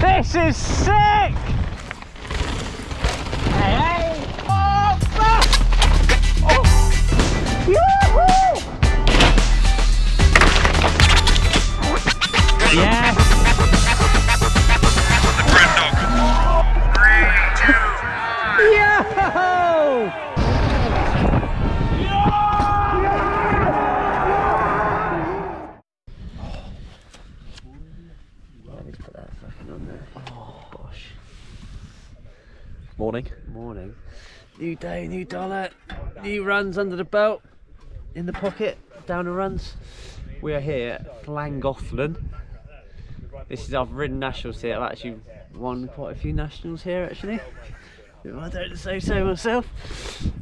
This is sick! Morning. New day, new dollar, new runs under the belt, in the pocket, down the runs. We are here at Llangollen. This is I've ridden nationals here. I've actually won quite a few nationals here actually. I don't say so myself.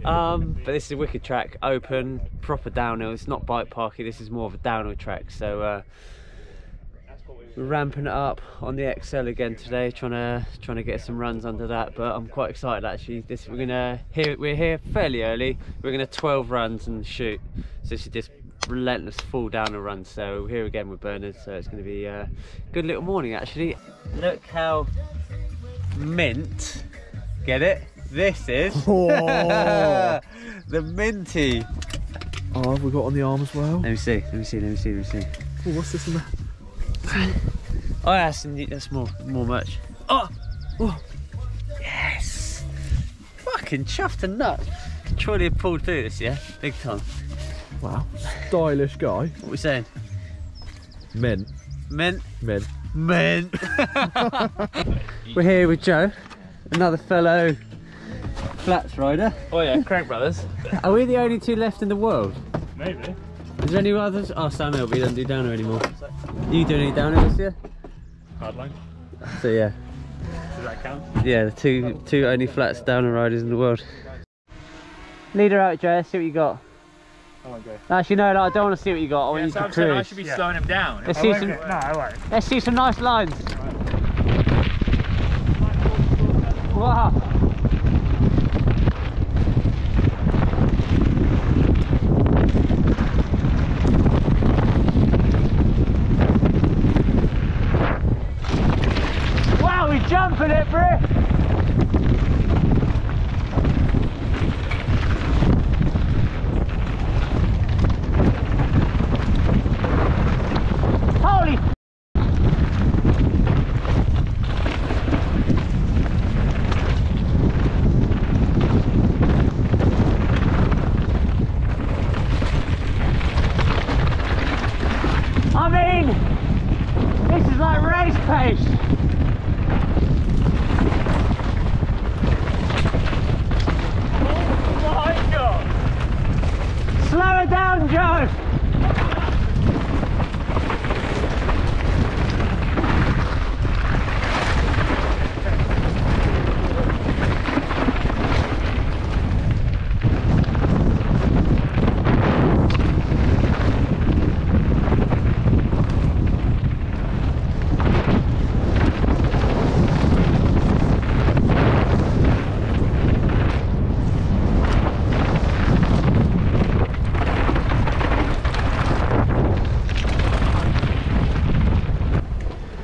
Um, but this is a wicked track, open, proper downhill. It's not bike parky. This is more of a downhill track. So uh, ramping it up on the XL again today, trying to trying to get some runs under that. But I'm quite excited actually. This we're gonna here we're here fairly early. We're gonna 12 runs and shoot. So this is just relentless fall down the run. So we're here again with Bernard. So it's gonna be a good little morning actually. Look how mint. Get it? This is the minty. Oh, have we got on the arm as well? Let me see. Let me see. Let me see. Let me see. Oh, what's this in there? Oh, yeah, that's, that's more, more much. Oh, oh, yes. Fucking chuffed and nuts. Troy have pulled through this, yeah? Big time. Wow. Stylish guy. What are we saying? Men. Men, Men. men. We're here with Joe, another fellow flats rider. Oh yeah, Craig Brothers. Are we the only two left in the world? Maybe. Is there any others? Oh, Sam Milby doesn't do downhill anymore. Are You doing any downhill this year? Hardline. So yeah, Does that count? yeah, the two two only flats downhill riders in the world. Lead her out, Joe. See what you got. I won't. Actually, no, no, I don't want to see what you got. I want Yeah, you so to I'm saying I should be Yeah. slowing him down. Let's I see some. No, I won't. Let's see some nice lines. Wow. Wow, he's jumping it, bro. Holy I mean, this is like race pace. Oh my god! Slow it down, Joe.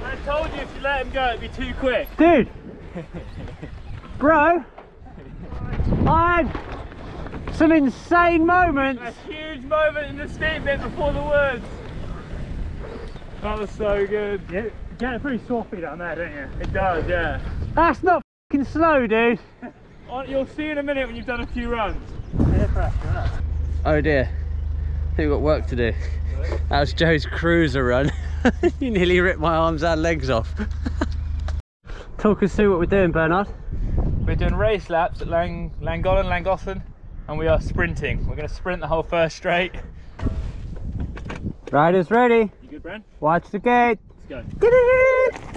I told you if you let him go, it'd be too quick. Dude. Bro. I had some insane moments. A huge moment in the steep bit before the woods. That was so good. Yeah, you get it pretty swampy down there, don't you? It does, yeah. That's not fucking slow, dude. You'll see in a minute when you've done a few runs. Air pressure, innit? Oh dear. I think we've got work to do. That was Joe's cruiser run. you nearly ripped my arms and legs off. Talk us through what we're doing, Bernard. We're doing race laps at Lang Llangollen, Llangollen, and we are sprinting. We're going to sprint the whole first straight. Riders ready. You good, Bran? Watch the gate. Let's go.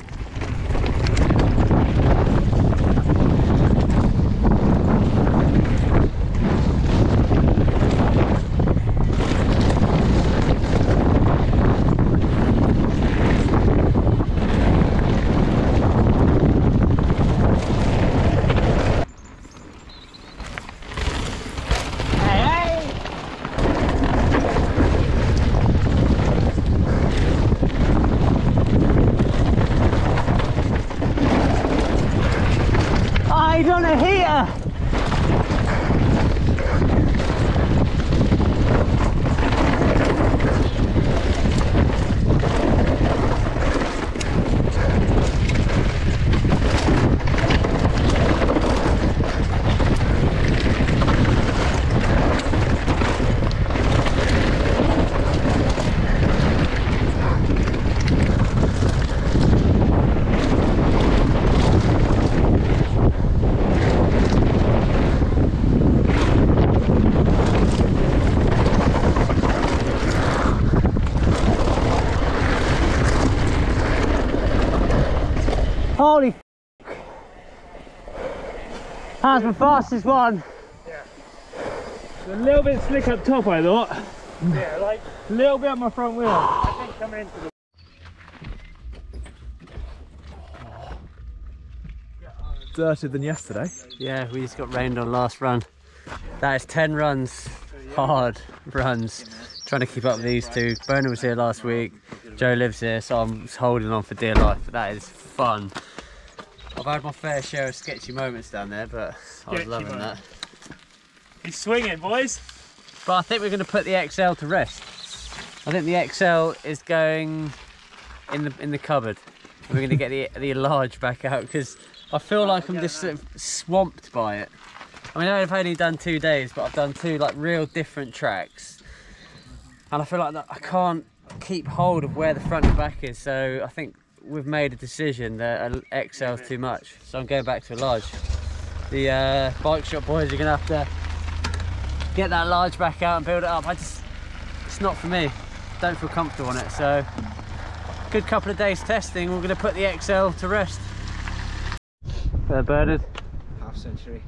Holy f- That's the fastest one. A little bit slick up top, I thought. Yeah, like, A little bit on my front wheel. I think coming into the Dirtier than yesterday. Yeah, we just got rained on last run. That is 10 runs, hard runs. Trying to keep up with these two. Bernard was here last week, Joe lives here, so I'm holding on for dear life. But that is fun. I've had my fair share of sketchy moments down there, but I was loving moments. that. He's swinging, boys. But I think we're going to put the XL to rest. I think the XL is going in the in the cupboard. We're going to get the the large back out because I feel like I'm just sort of swamped by it. I mean, I've only done two days, but I've done two like real different tracks, and I feel like that I can't keep hold of where the front and back is. So I think we've made a decision that a XL is too much. So I'm going back to a large. The uh, bike shop boys are going to have to get that large back out and build it up. I just, it's not for me. Don't feel comfortable on it. So, good couple of days testing. We're going to put the XL to rest. There, Bernard. Half century.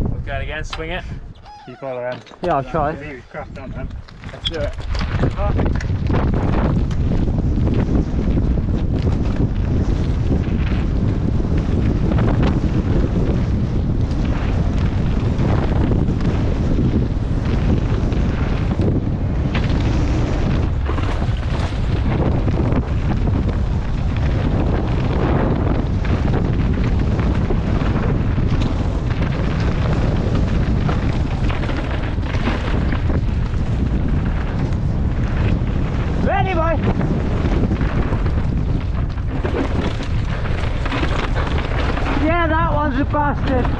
We'll go again, swing it. Keep all around. Yeah, I'll try. he was craft on them. Let's do it. Ready, boy? Yeah, that one's a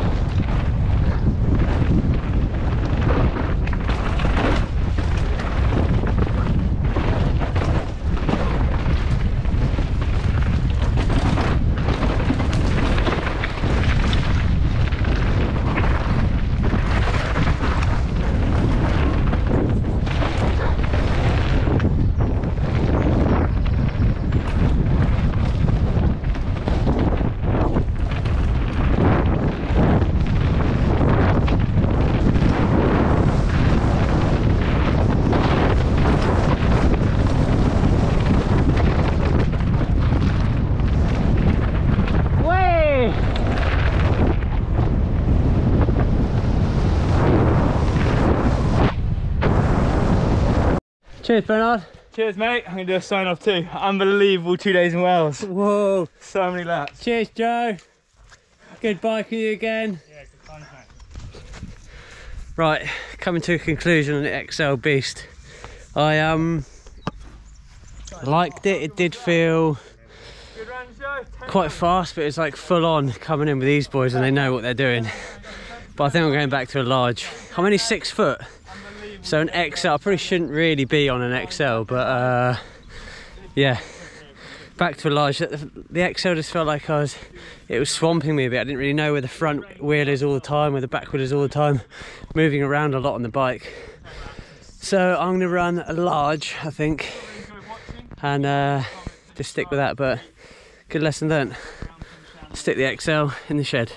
Cheers, Bernard. Cheers, mate. I'm gonna do a sign off too. Unbelievable two days in Wales. Whoa. So many laps. Cheers, Joe. Good bike with you again. Yeah, fun. Right, coming to a conclusion on the XL Beast. I um liked it. It did feel Good quite fast, but it's like full on coming in with these boys and they know what they're doing. But I think I'm going back to a large. I'm only six foot, so an XL. I probably shouldn't really be on an XL, but uh, yeah, back to a large. The, the XL just felt like I was. It was swamping me a bit. I didn't really know where the front wheel is all the time, where the back wheel is all the time, moving around a lot on the bike. So I'm going to run a large, I think, and uh, just stick with that. But good lesson learnt. Stick the XL in the shed.